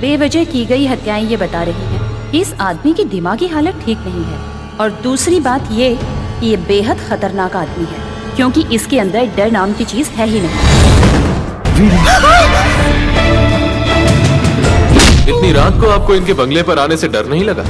बेवजह की गई हत्याएँ ये बता रही हैं। इस आदमी की दिमागी हालत ठीक नहीं है। और दूसरी बात ये कि ये बेहद खतरनाक आदमी है, क्योंकि इसके अंदर डर नाम की चीज़ है ही नहीं। इतनी रात को आपको इनके बंगले पर आने से डर नहीं लगा?